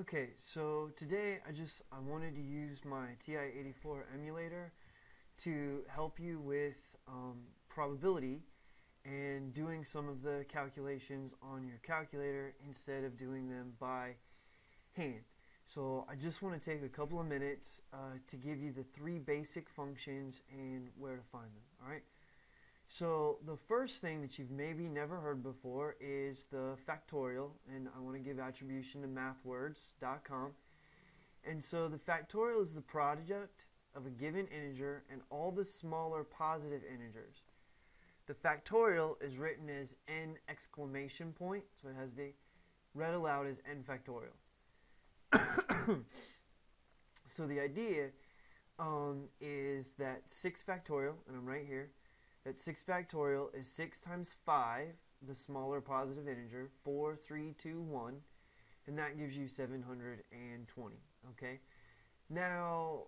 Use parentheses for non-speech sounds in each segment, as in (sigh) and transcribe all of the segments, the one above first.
Okay, so today I just I wanted to use my TI-84 emulator to help you with um, probability and doing some of the calculations on your calculator instead of doing them by hand. So I just want to take a couple of minutes uh, to give you the three basic functions and where to find them. All right. So the first thing that you've maybe never heard before is the factorial, and I want to give attribution to mathwords.com. And so the factorial is the product of a given integer and all the smaller positive integers. The factorial is written as n exclamation point, so it has the read aloud as n factorial. (coughs) so the idea um, is that 6 factorial, and I'm right here, that 6 factorial is 6 times 5, the smaller positive integer, 4, 3, 2, 1, and that gives you 720, okay? Now,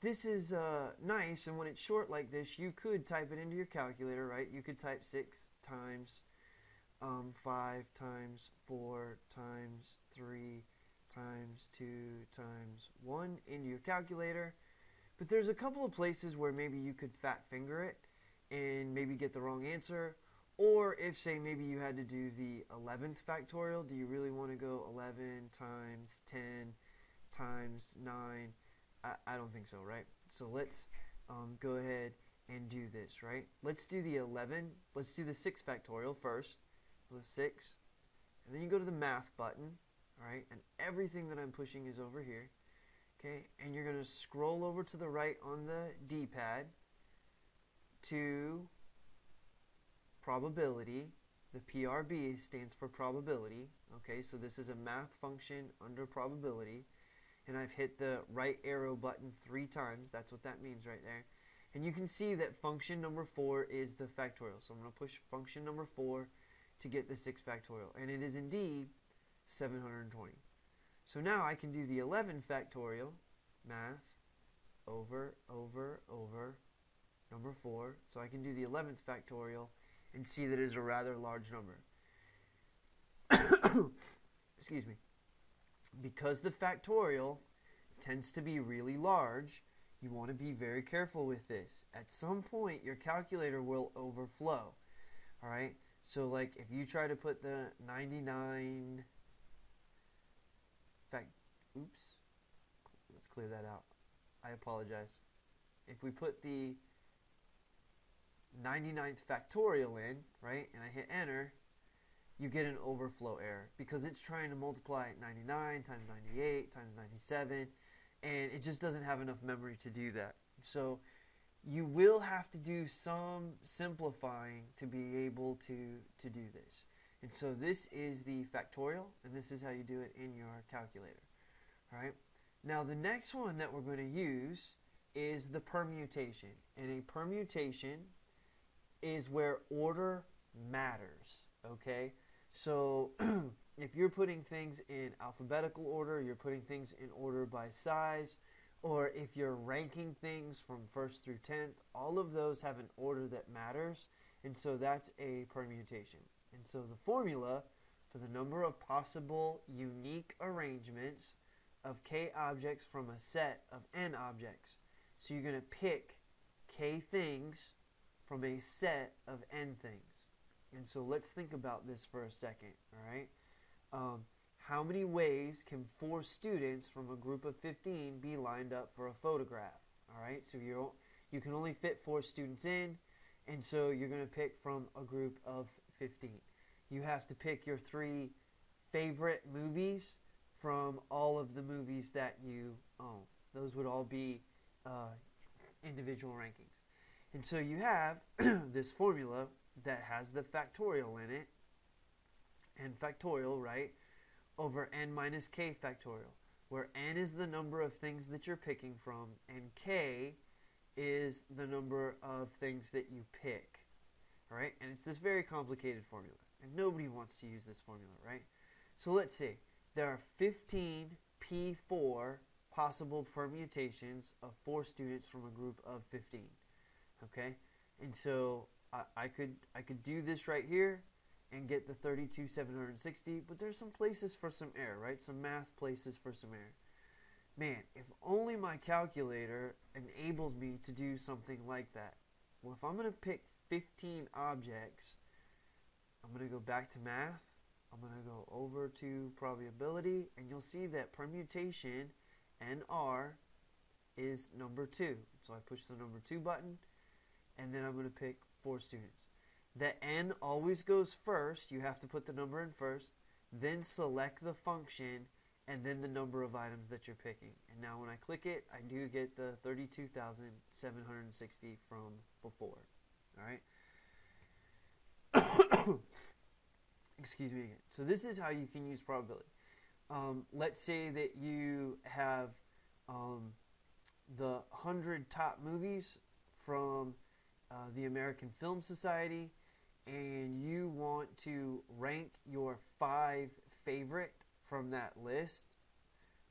this is uh, nice, and when it's short like this, you could type it into your calculator, right? You could type 6 times um, 5 times 4 times 3 times 2 times 1 into your calculator. But there's a couple of places where maybe you could fat finger it and maybe get the wrong answer. Or if, say, maybe you had to do the 11th factorial, do you really want to go 11 times 10 times 9? I, I don't think so, right? So let's um, go ahead and do this, right? Let's do the 11. Let's do the 6 factorial first. So the 6. And then you go to the math button, right? And everything that I'm pushing is over here. Okay, and you're going to scroll over to the right on the D-pad to probability. The PRB stands for probability. Okay, so this is a math function under probability. And I've hit the right arrow button three times. That's what that means right there. And you can see that function number 4 is the factorial. So I'm going to push function number 4 to get the 6 factorial. And it is indeed 720. So now I can do the 11 factorial, math, over, over, over, number 4. So I can do the 11th factorial and see that it is a rather large number. (coughs) Excuse me. Because the factorial tends to be really large, you want to be very careful with this. At some point, your calculator will overflow. All right? So, like, if you try to put the 99 fact, oops, let's clear that out. I apologize. If we put the 99th factorial in, right, and I hit enter, you get an overflow error because it's trying to multiply 99 times 98 times 97 and it just doesn't have enough memory to do that. So you will have to do some simplifying to be able to, to do this. And so this is the factorial, and this is how you do it in your calculator. All right. Now the next one that we're going to use is the permutation. And a permutation is where order matters. Okay. So (clears throat) if you're putting things in alphabetical order, you're putting things in order by size, or if you're ranking things from first through tenth, all of those have an order that matters. And so that's a permutation. And so the formula for the number of possible unique arrangements of k objects from a set of n objects. So you're going to pick k things from a set of n things. And so let's think about this for a second, all right? Um, how many ways can four students from a group of 15 be lined up for a photograph? All right, so you you can only fit four students in, and so you're going to pick from a group of 15. You have to pick your three favorite movies from all of the movies that you own. Those would all be uh, individual rankings. And so you have (clears throat) this formula that has the factorial in it, and factorial, right, over n minus k factorial, where n is the number of things that you're picking from, and k is the number of things that you pick. All right, and it's this very complicated formula, and nobody wants to use this formula, right? So let's see. There are 15 P4 possible permutations of four students from a group of 15. Okay, and so I, I could I could do this right here, and get the 32,760, but there's some places for some error, right? Some math places for some error. Man, if only my calculator enabled me to do something like that. Well, if I'm going to pick 15 objects, I'm going to go back to math. I'm going to go over to probability, and you'll see that permutation NR is number 2. So I push the number 2 button, and then I'm going to pick 4 students. The N always goes first. You have to put the number in first, then select the function, and then the number of items that you're picking. And now when I click it, I do get the 32,760 from before. All right. (coughs) Excuse me again. So this is how you can use probability. Um, let's say that you have um, the 100 top movies from uh, the American Film Society and you want to rank your five favorite from that list,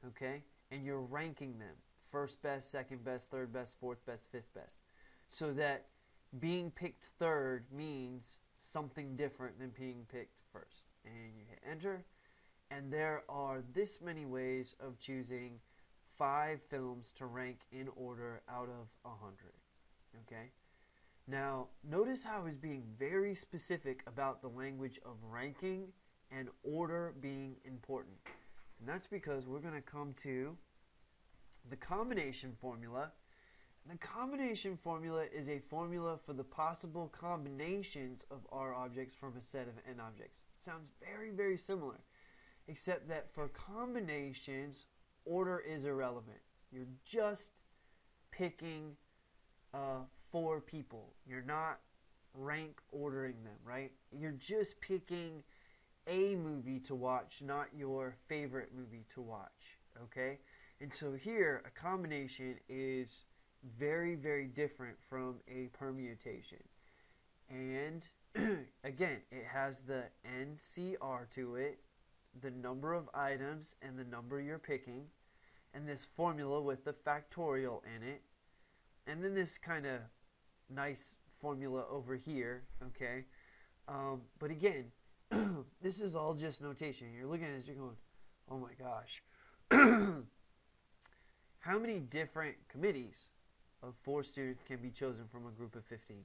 okay? And you're ranking them first best, second best, third best, fourth best, fifth best. So that being picked third means something different than being picked first. And you hit enter, and there are this many ways of choosing five films to rank in order out of a hundred. Okay? Now, notice how he's being very specific about the language of ranking and order being important. And that's because we're going to come to the combination formula. The combination formula is a formula for the possible combinations of R objects from a set of N objects. Sounds very, very similar, except that for combinations, order is irrelevant. You're just picking uh, four people. You're not rank ordering them, right? You're just picking a movie to watch, not your favorite movie to watch, okay? And so here, a combination is very, very different from a permutation. And (clears throat) again, it has the NCR to it, the number of items and the number you're picking, and this formula with the factorial in it, and then this kind of nice formula over here, okay? Um, but again, (clears throat) this is all just notation. You're looking at this, you're going, oh my gosh. (clears throat) How many different committees of four students can be chosen from a group of 15?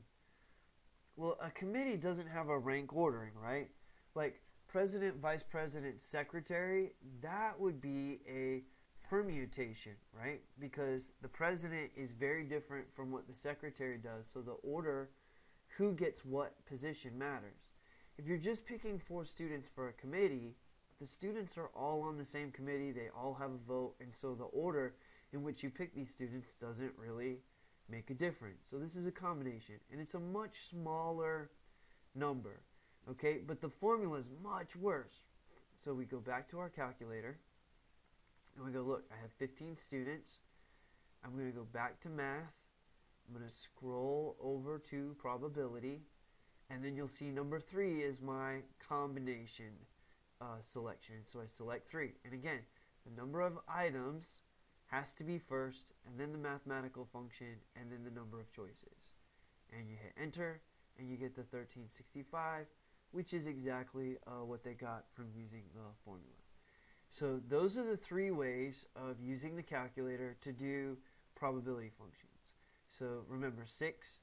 Well, a committee doesn't have a rank ordering, right? Like president, vice president, secretary, that would be a permutation, right? Because the president is very different from what the secretary does. So the order, who gets what position matters. If you're just picking four students for a committee, the students are all on the same committee, they all have a vote, and so the order in which you pick these students doesn't really make a difference. So this is a combination, and it's a much smaller number, okay? But the formula is much worse. So we go back to our calculator, and we go, look, I have 15 students. I'm going to go back to math. I'm going to scroll over to probability. And then you'll see number three is my combination uh, selection. So I select three. And again, the number of items has to be first, and then the mathematical function, and then the number of choices. And you hit enter, and you get the 1365, which is exactly uh, what they got from using the formula. So those are the three ways of using the calculator to do probability functions. So remember 6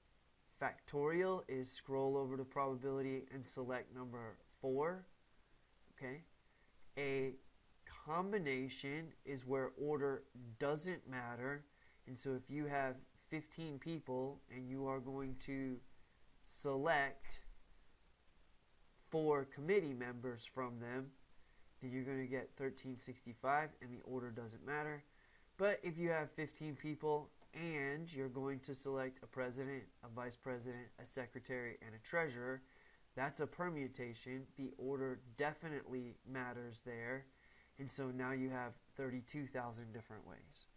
factorial is scroll over to probability and select number 4. Okay? A combination is where order doesn't matter. And so if you have 15 people and you are going to select four committee members from them, then you're going to get 1365 and the order doesn't matter. But if you have 15 people and you're going to select a president, a vice president, a secretary, and a treasurer, that's a permutation. The order definitely matters there. And so now you have 32,000 different ways.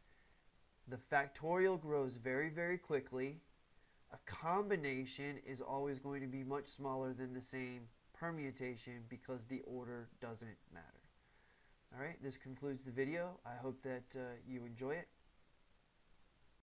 The factorial grows very, very quickly. A combination is always going to be much smaller than the same permutation because the order doesn't matter. Alright, this concludes the video. I hope that uh, you enjoy it.